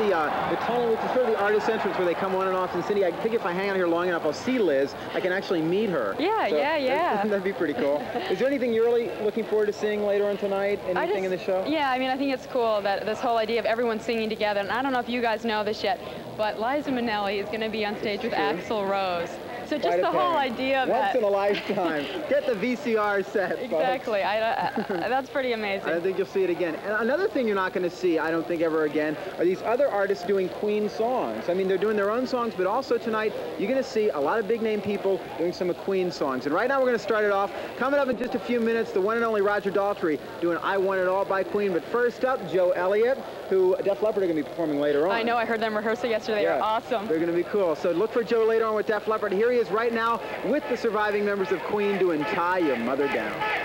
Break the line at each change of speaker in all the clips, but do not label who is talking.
the uh, the tunnel, which is sort of the artist entrance where they come on and off in the city. I think if I hang out here long enough, I'll see Liz. I can actually meet her.
Yeah,
So
yeah, yeah.
That'd be pretty cool. is there anything you're really looking forward to seeing later on tonight? Anything
just-
in the show?
Yeah, I mean, I think it's cool that this whole idea of everyone singing together, and I don't know if you guys know this yet, but Liza Minnelli is going to be on stage with. Axl Rose. So just the whole idea of
Once
that.
in a lifetime. Get the VCR set.
Exactly. I, I, that's pretty amazing.
I think you'll see it again. And another thing you're not going to see, I don't think ever again, are these other artists doing Queen songs. I mean, they're doing their own songs, but also tonight you're going to see a lot of big name people doing some of Queen songs. And right now we're going to start it off. Coming up in just a few minutes, the one and only Roger Daltrey doing I Want It All by Queen. But first up, Joe Elliott, who Def Leppard are going to be performing later on.
I know. I heard them rehearsal yesterday.
Yeah,
were awesome.
They're going to be cool. So look for Joe later on with Def Leppard. Here he is right now with the surviving members of Queen doing Tie Your Mother Down.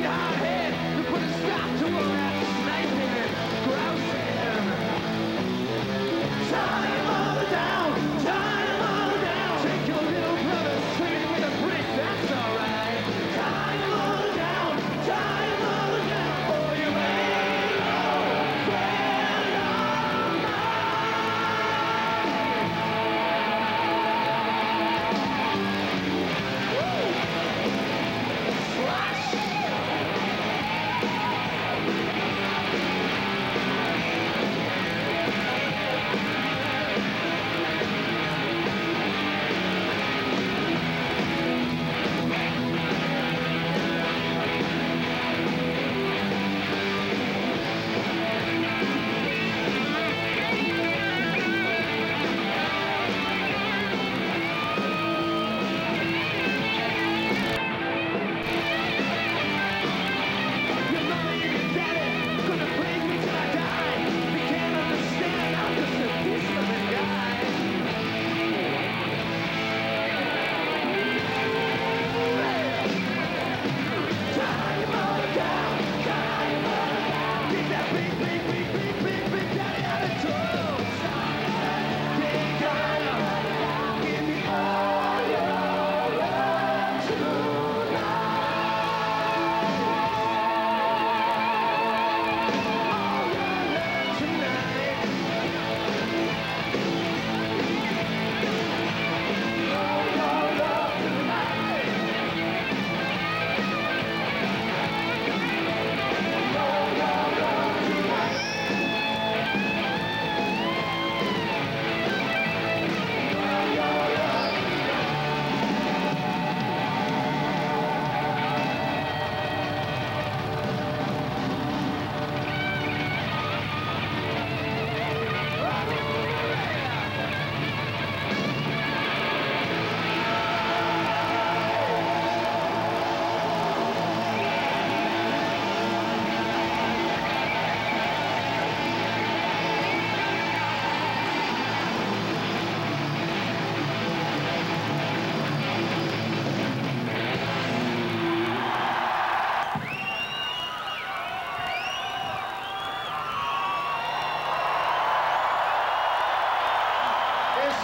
behind hand to put a stop to a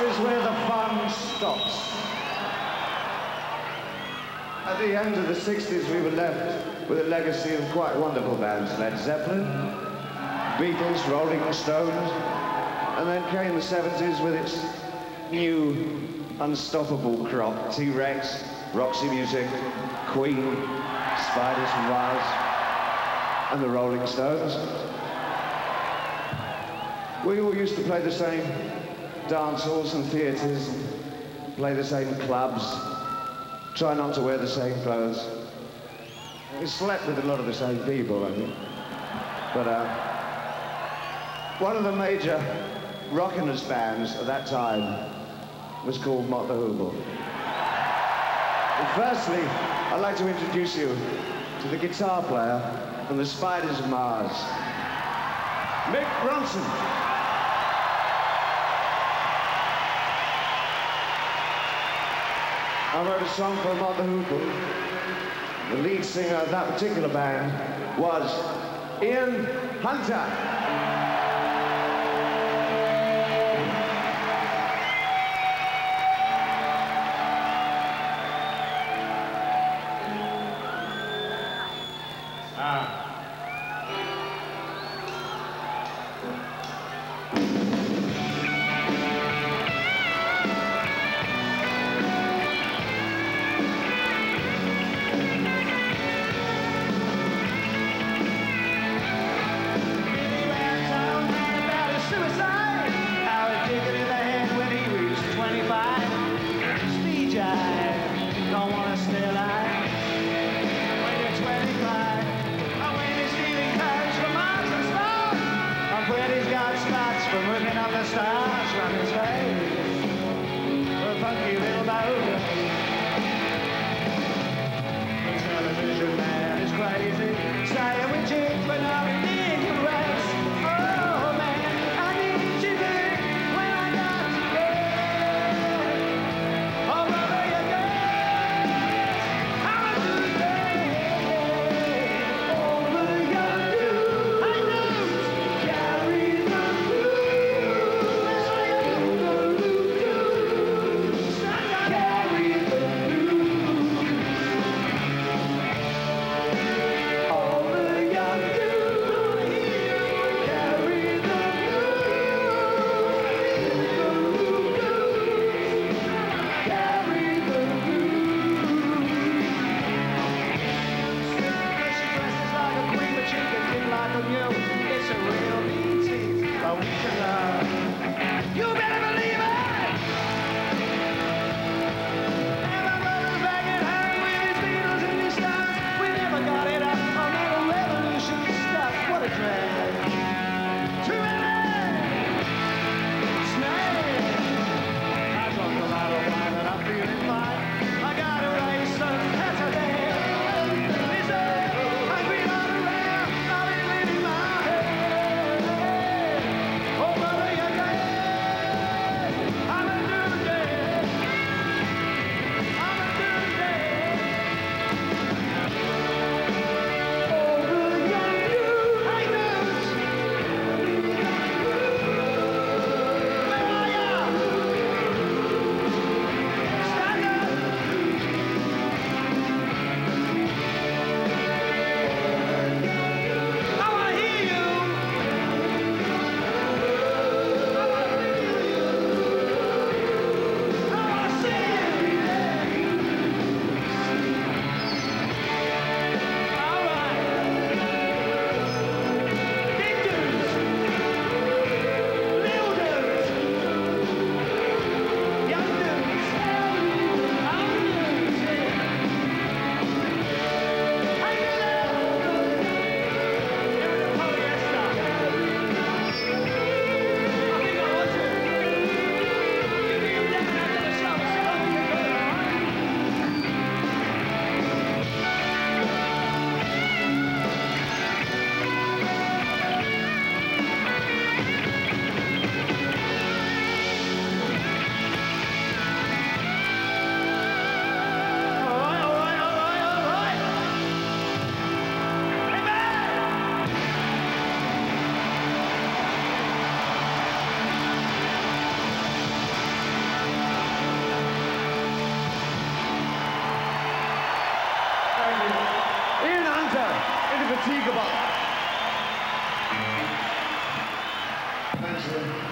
is where the fun stops. At the end of the 60s, we were left with a legacy of quite wonderful bands. Led Zeppelin, Beatles, Rolling Stones, and then came the 70s with its new unstoppable crop. T-Rex, Roxy Music, Queen, Spiders from Mars, and the Rolling Stones. We all used to play the same dance halls and theatres, play the same clubs, try not to wear the same clothes. We slept with a lot of the same people, I think. But uh, one of the major rockin'est bands at that time was called Mott the. Firstly, I'd like to introduce you to the guitar player from the Spiders of Mars, Mick Ronson. I wrote a song for Mott the Hoople. The lead singer of that particular band was Ian Hunter. a funky little boat. The television man is crazy, saying we're but now about. Thanks,